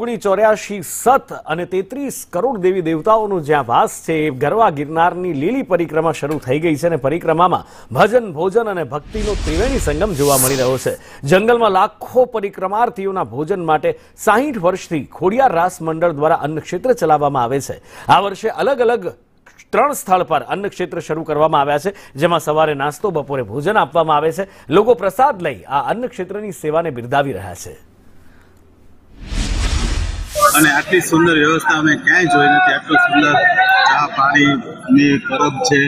ઓગણી સત અને તેત્રીસ કરોડ દેવી દેવતાઓનો જ્યાં વાસ છે, એ ગરવા ગિરનારની લીલી પરિક્રમા શરૂ થઈ ગઈ છે અને પરિક્રમામાં ભજન, ભોજન અને ભક્તિનો ત્રિવેણી સંગમ જોવા મળી રહ્યો છે. જંગલમાં લાખો પરિક્રમાર્થીઓના ભોજન માટે સાહીઠ વર્ષથી ખોડિયાર રાસ મંડળ દ્વારા અન્ન ક્ષેત્ર ચલાવવામાં આવે છે. આ વર્ષે અલગ અલગ ત્રણ સ્થળ પર અન્ન ક્ષેત્ર શરૂ કરવામાં આવ્યા છે, જેમાં સવારે નાસ્તો, બપોરે ભોજન આપવામાં આવે છે. લોકો પ્રસાદ લઈ આ અન્ન ક્ષેત્રની સેવાને બિરદાવી રહ્યા છે. અને આટલી સુંદર વ્યવસ્થા અમે ક્યાંય જોઈ નથી. આટલું સુંદર ચા પાણીની પરબ છે,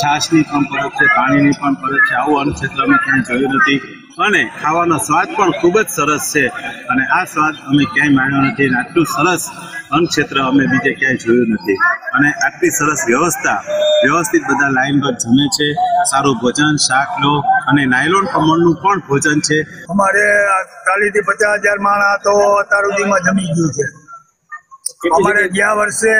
છાશની પણ પરબ છે, પાણીની પણ પરબ છે. આવું અન્ન ક્ષેત્ર અમે ક્યાંય જોયું નથી. અને ખાવાનો સ્વાદ પણ ખૂબ જ સરસ છે. અને આ સ્વાદ અમે ક્યાંય માણ્યો નથી અને આટલું સરસ અન્ન ક્ષેત્ર અમે બીજે ક્યાંય જોયું નથી. અને આટલી સરસ વ્યવસ્થા વ્યવસ્થિત બધા લાઇનબદ્ધ જમે છે. સારું ભોજન શાક લો અને નાયલોન કમળનું પણ ભોજન છે. અમારે ચાલીસથી પચાસ હજાર માણા તો અત્યાર સુધીમાં જમી ગયું છે. અમારે ગયા વર્ષે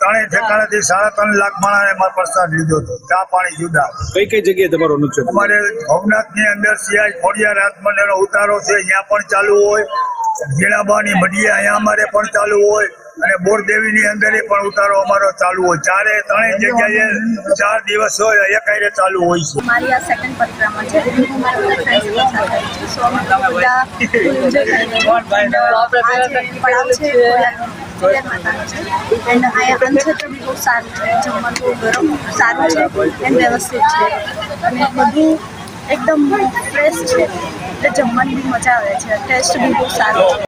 ત્રણેય ઠેકાણેથી સાડા ત્રણ લાખ માણા અમારે પ્રસાદ લીધો હતો. ચા પાણી જુદા. કઈ કઈ જગ્યાએ તમારો અનુચ્છેદ? અમારે ભવનાથની અંદર સિયાજ ખોડિયા રાજમંડળ ઉતારો છે અહીંયા પણ ચાલુ હોય. ઝીણાબાની મઢિયા અહીંયા અમારે પણ ચાલુ હોય. અને બોરદેવી ની અંદર એ પણ ઉતારો અમારો ચાલુ હોય. ચારે ત્રણેય જગ્યાએ ચાર દિવસ હોય એક હારે ચાલુ હોય છે. મારી આ સેકન્ડ પરિક્રમા છે. હું મારા બધા ફ્રેન્ડ્સ સાથે સો અમે બધા એન્જોય કરીને પડાવ છે. ખોડિયાર માતાનો છે એન્ડ અહીંયા અન્નક્ષેત્ર બી બહુ સારું છે. જમવાનું ગરમ સારું છે એન્ડ વ્યવસ્થિત છે. અને બધું એકદમ ફ્રેશ છે. એટલે જમવાની બી મજા આવે છે. ટેસ્ટ બી બહુ સારો છે.